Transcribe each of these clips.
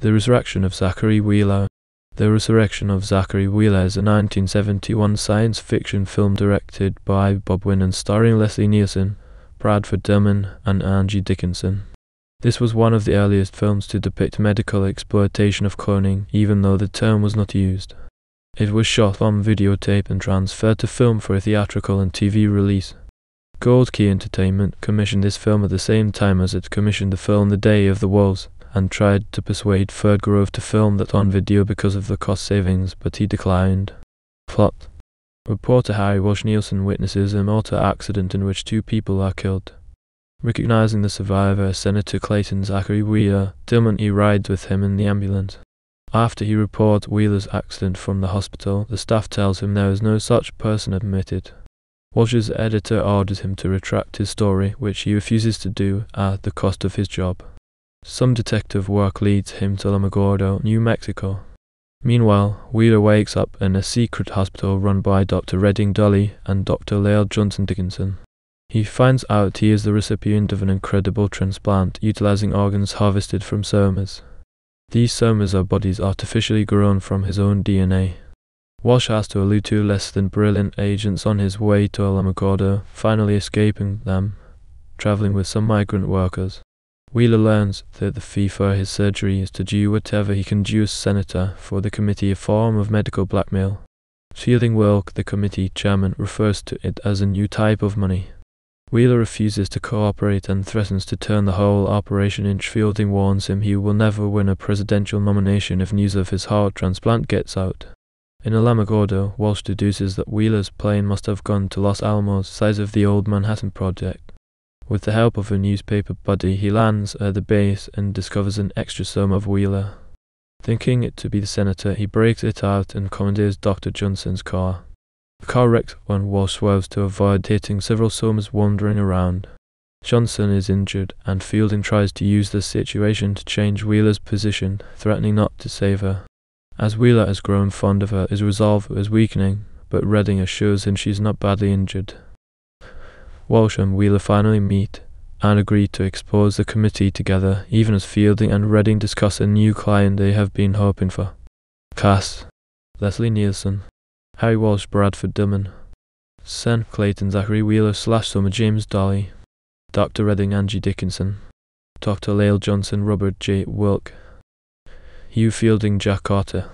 The Resurrection of Zachary Wheeler. The Resurrection of Zachary Wheeler is a 1971 science fiction film directed by Bob Wynn and starring Leslie Nielsen, Bradford Dillman, and Angie Dickinson. This was one of the earliest films to depict medical exploitation of cloning, even though the term was not used. It was shot on videotape and transferred to film for a theatrical and TV release. Gold Key Entertainment commissioned this film at the same time as it commissioned the film The Day of the Wolves and tried to persuade Ferde Grofe to film that on video because of the cost savings, but he declined. Plot Reporter Harry Walsh Nielsen witnesses a motor accident in which two people are killed. Recognizing the survivor, Senator Clayton Zachary Wheeler, Dillman E. rides with him in the ambulance. After he reports Wheeler's accident from the hospital, the staff tells him there is no such person admitted. Walsh's editor orders him to retract his story, which he refuses to do at the cost of his job. Some detective work leads him to Alamogordo, New Mexico. Meanwhile, Wheeler wakes up in a secret hospital run by Dr. Redding Daly and Dr. Lael Johnson Dickinson. He finds out he is the recipient of an incredible transplant utilizing organs harvested from somas. These somas are bodies artificially grown from his own DNA. Walsh has to elude two less than brilliant agents on his way to Alamogordo, finally escaping them, traveling with some migrant workers. Wheeler learns that the fee for his surgery is to do whatever he can do as senator for the committee a form of medical blackmail. Fielding Wilke, the committee chairman, refers to it as a new type of money. Wheeler refuses to cooperate and threatens to turn the whole operation in. Fielding warns him he will never win a presidential nomination if news of his heart transplant gets out. In a Alamogordo, Walsh deduces that Wheeler's plane must have gone to Los Alamos, site of the old Manhattan Project. With the help of a newspaper buddy, he lands at the base and discovers an extra extrasome of Wheeler. Thinking it to be the senator, he breaks it out and commandeers Dr. Johnson's car. The car wrecks when Walsh swerves to avoid hitting several somas wandering around. Johnson is injured, and Fielding tries to use the situation to change Wheeler's position, threatening not to save her. As Wheeler has grown fond of her, his resolve is weakening, but Redding assures him she's not badly injured. Walsh and Wheeler finally meet and agree to expose the committee together, even as Fielding and Redding discuss a new client they have been hoping for. Cass, Leslie Nielsen, Harry Walsh, Bradford Dillman, Sen Clayton, Zachary Wheeler, slash Summer James Daly, Dr. Redding, Angie Dickinson, Dr. Lael Johnson, Robert J. Wilke, Hugh Fielding, Jack Carter,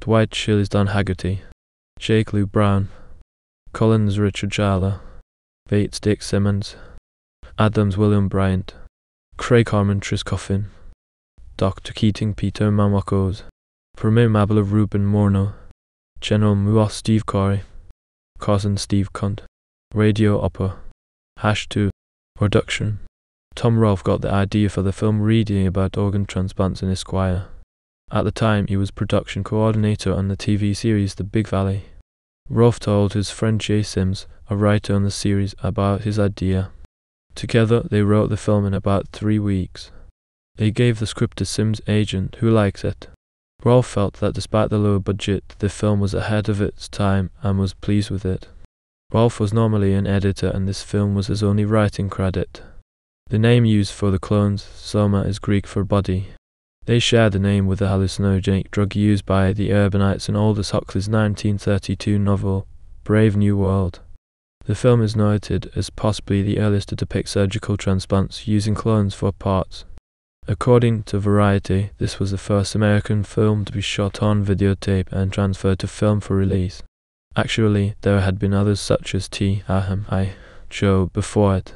Dwight Schillis, Dan Haggerty, Jake Lou Brown, Collins, Richard Jala, Bates, Dick Simmons, Adams, William Bryant, Craig Harmon, Tris Coffin, Dr. Keating, Peter Mamakos, Premier Mabel, of Ruben Morneau, General Muas Steve Corey, Cousin Steve Cunt, Radio Opera, Hash 2, Reduction. Tom Rolfe got the idea for the film reading about organ transplants in Esquire. At the time, he was production coordinator on the TV series The Big Valley. Rolfe told his friend Jay Sims, a writer on the series, about his idea. Together, they wrote the film in about three weeks. They gave the script to Sims' agent, who liked it. Rolfe felt that despite the lower budget, the film was ahead of its time and was pleased with it. Rolfe was normally an editor, and this film was his only writing credit. The name used for the clones, soma, is Greek for body. They share the name with the hallucinogenic drug used by the urbanites in Aldous Huxley's 1932 novel, Brave New World. The film is noted as possibly the earliest to depict surgical transplants using clones for parts. According to Variety, this was the first American film to be shot on videotape and transferred to film for release. Actually, there had been others such as T. Ahem I. Before it.